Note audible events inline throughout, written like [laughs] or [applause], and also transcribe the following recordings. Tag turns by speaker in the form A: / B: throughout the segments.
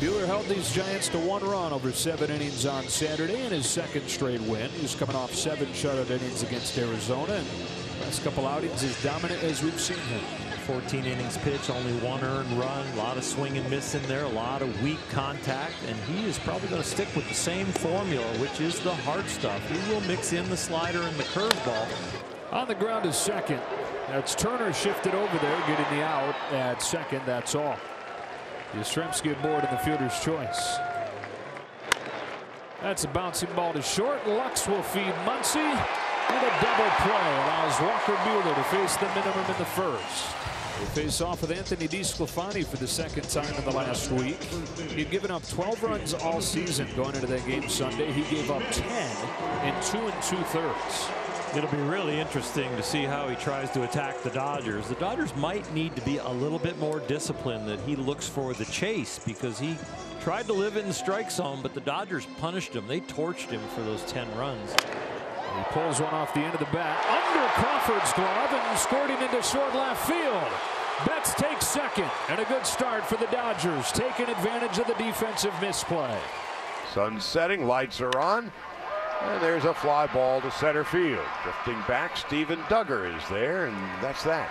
A: Buehler held these Giants to one run over seven innings on Saturday in his second straight win. He's coming off seven shutout innings against Arizona. And last couple outings as dominant as we've seen him.
B: 14 innings pitched, only one earned run, a lot of swing and miss in there, a lot of weak contact, and he is probably going to stick with the same formula, which is the hard stuff. He will mix in the slider and the curveball.
A: On the ground is second. That's Turner shifted over there, getting the out at second. That's all. Yastrzemski aboard in the fielder's choice. That's a bouncing ball to short. Lux will feed Muncy. And a double play allows Walker Buehler to face the minimum in the first. They face off with Anthony DeSclafani for the second time in the last week. He'd given up 12 runs all season going into that game Sunday. He gave up 10 in two and two thirds.
B: It'll be really interesting to see how he tries to attack the Dodgers. The Dodgers might need to be a little bit more disciplined that he looks for the chase because he tried to live in the strike zone, but the Dodgers punished him. They torched him for those 10 runs.
A: He pulls one off the end of the bat under Crawford's glove and scored him into short left field. Betts takes second and a good start for the Dodgers taking advantage of the defensive misplay.
C: Sun setting, lights are on. And there's a fly ball to center field. Drifting back, Steven Duggar is there, and that's that.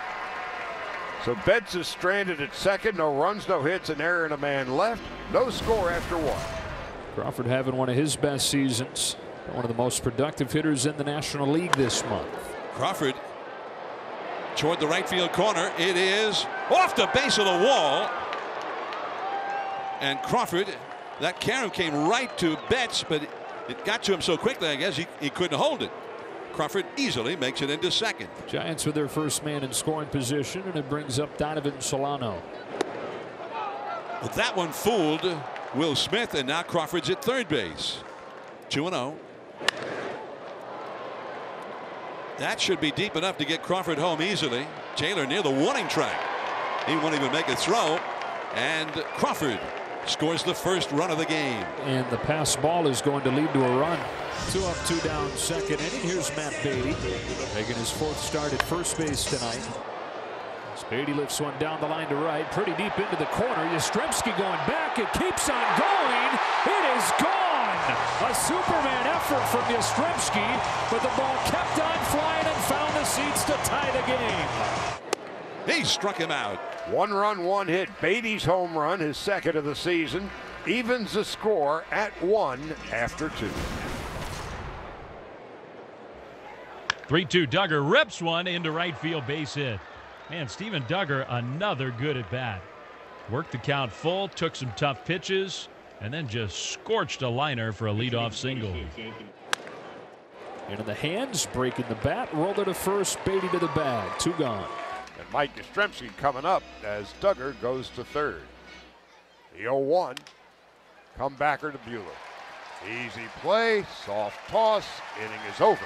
C: So Betts is stranded at second. No runs, no hits, an error, and a man left. No score after one.
A: Crawford having one of his best seasons. One of the most productive hitters in the National League this month.
D: Crawford toward the right field corner. It is off the base of the wall. And Crawford, that carom came right to Betts, but it got to him so quickly, I guess he, he couldn't hold it. Crawford easily makes it into second.
A: Giants with their first man in scoring position, and it brings up Donovan Solano.
D: But that one fooled Will Smith, and now Crawford's at third base. 2 0. That should be deep enough to get Crawford home easily. Taylor near the warning track. He won't even make a throw. And Crawford scores the first run of the game.
A: And the pass ball is going to lead to a run. Two up, two down, second inning. Here's Matt Beaty making his fourth start at first base tonight. As Beaty lifts one down the line to right, pretty deep into the corner. Yastrzemski going back. It keeps on going. It is gone. A Superman effort from Yastrzemski, but the ball kept on flying and found the seats to tie the game.
D: He struck him out.
C: One run, one hit. Beaty's home run, his second of the season, evens the score at one after two.
E: 3 2 Duggar rips one into right field base hit. Man, Steven Duggar, another good at bat. Worked the count full, took some tough pitches, and then just scorched a liner for a leadoff single.
A: Into the hands, breaking the bat, rolled it to first, Beaty to the bag, two gone.
C: And Mike Yastrzemski coming up as Duggar goes to third. The 0-1, comebacker to Buehler. Easy play, soft toss, inning is over.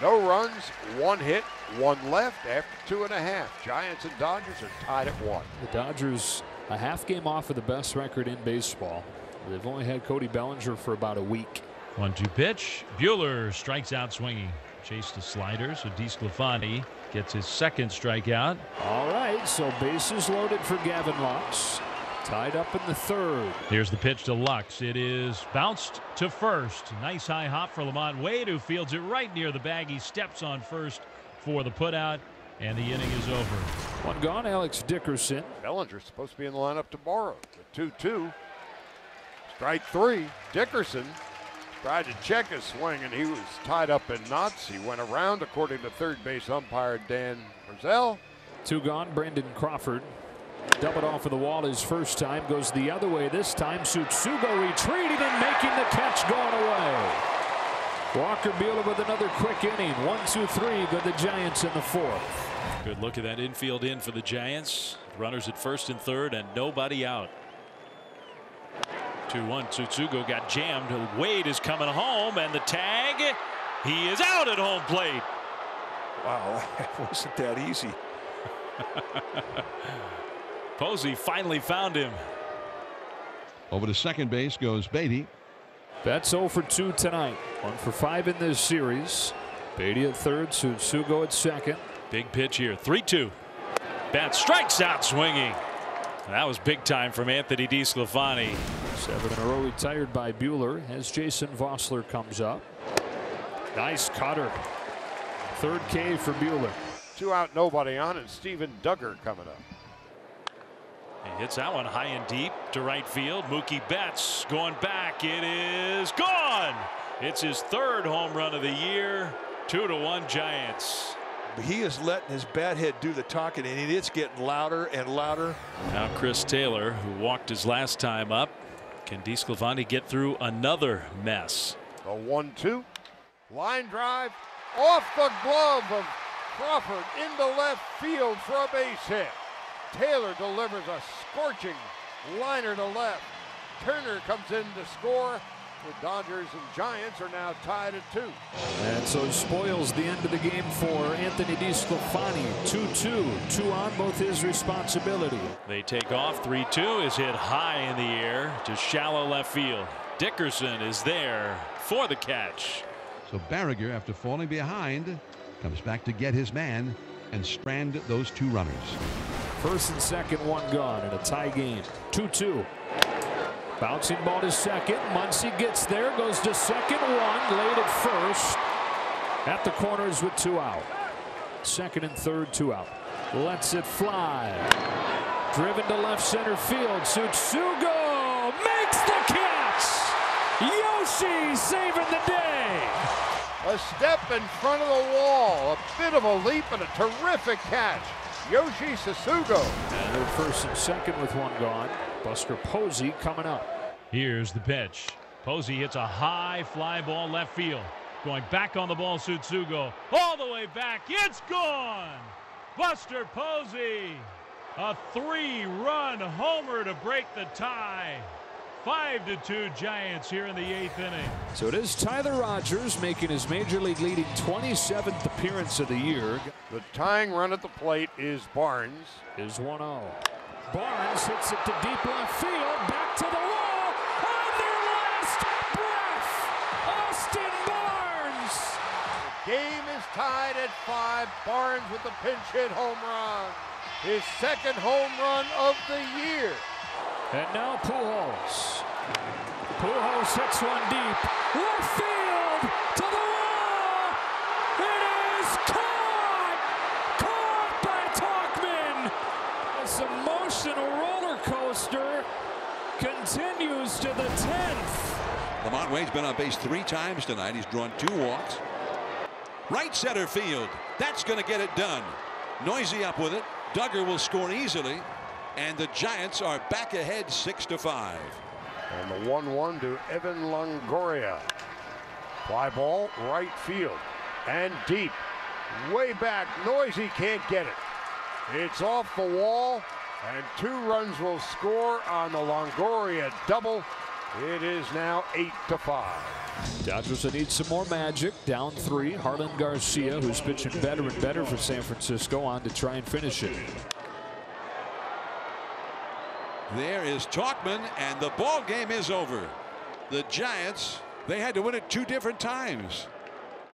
C: No runs, one hit, one left after two and a half. Giants and Dodgers are tied at one.
A: The Dodgers a half game off of the best record in baseball. They've only had Cody Bellinger for about a week.
E: One two pitch. Buehler strikes out swinging. Chase the slider. So DeSclafani gets his second strikeout.
A: All right, so bases loaded for Gavin Lux. Tied up in the third.
E: Here's the pitch to Lux. It is bounced to first. Nice high hop for Lamont Wade, who fields it right near the bag. He steps on first for the putout, and the inning is over.
A: One gone, Alex Dickerson.
C: Bellinger's supposed to be in the lineup tomorrow. The 2 2. Strike three. Dickerson tried to check his swing, and he was tied up in knots. He went around, according to third base umpire Dan Brazell.
A: Two gone, Brandon Crawford. Doubled off of the wall his first time. Goes the other way this time. Tsutsugo retreating and making the catch going away. Walker Buehler with another quick inning. One, two, three. Go the Giants in the fourth.
F: Good look at that infield in for the Giants. Runners at first and third and nobody out. 2-1 Tsutsugo got jammed. Wade is coming home and the tag. He is out at home plate.
G: Wow, [laughs] that wasn't that easy. [laughs]
F: Posey finally found him.
H: Over to second base goes Beaty.
A: Betts 0 for 2 tonight. 1 for 5 in this series. Beaty at third, Tsutsugo at second.
F: Big pitch here. 3 2. Betts strikes out swinging. That was big time from Anthony DeSclafani.
A: Seven in a row retired by Buehler as Jason Vosler comes up. Nice cutter. Third K for Buehler.
C: Two out, nobody on, and Steven Duggar coming up.
F: He hits that one high and deep to right field. Mookie Betts going back. It is gone. It's his third home run of the year. Two to one Giants.
G: He is letting his bat head do the talking, and it's getting louder and louder.
F: Now Chris Taylor, who walked his last time up. Can DeSclafani get through another mess?
C: A one-two. Line drive off the glove of Crawford into left field for a base hit. Taylor delivers a scorching liner to left. Turner comes in to score. The Dodgers and Giants are now tied at two.
A: And so spoils the end of the game for Anthony DeSclafani. 2-2. Two on both his responsibility.
F: They take off. 3-2 is hit high in the air to shallow left field. Dickerson is there for the catch.
H: So Barriger, after falling behind, comes back to get his man and strand those two runners.
A: First and second, one gone in a tie game. 2-2. Bouncing ball to second. Muncy gets there, goes to second, one, laid at first. At the corners with two out. Second and third, two out. Lets it fly. Driven to left center field. Tsutsugo makes the catch. Yoshi saving the day.
C: A step in front of the wall. A bit of a leap and a terrific catch. Yoshi Tsutsugo.
A: And they're first and second with one gone. Buster Posey coming up.
E: Here's the pitch. Posey hits a high fly ball left field. Going back on the ball, Tsutsugo. All the way back. It's gone. Buster Posey. A three-run homer to break the tie. Five to two Giants here in the eighth inning.
A: So it is Tyler Rogers making his major league leading 27th appearance of the year.
C: The tying run at the plate is Barnes.
A: Is 1-0. Barnes hits it to deep left field. Back to the wall. On their last breath. Austin Barnes.
C: The game is tied at five. Barnes with the pinch hit home run. His second home run of the year.
A: And now Pujols. Pujols hits one deep. Left field to the wall. It is caught. Caught by Tauchman. This emotional roller coaster continues to the 10th.
D: Lamont Wade's been on base three times tonight. He's drawn two walks. Right center field. That's going to get it done. Noisy up with it. Duggar will score easily. And the Giants are back ahead six to five.
C: And the 1-1 to Evan Longoria. Fly ball right field and deep. Way back. Noisy can't get it. It's off the wall and two runs will score on the Longoria double. It is now eight to five.
A: Dodgers will need some more magic. Down three. Jarlin Garcia, who's pitching better and better for San Francisco, on to try and finish it.
D: There is Tauchman, and the ball game is over. The Giants, they had to win it two different times.